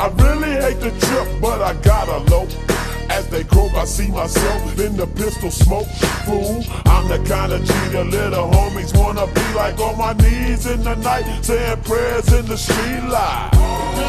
I really hate the trip, but I gotta low. As they croak, I see myself in the pistol smoke. Fool, I'm the kind of G the little homies wanna be like on my knees in the night, saying prayers in the street light.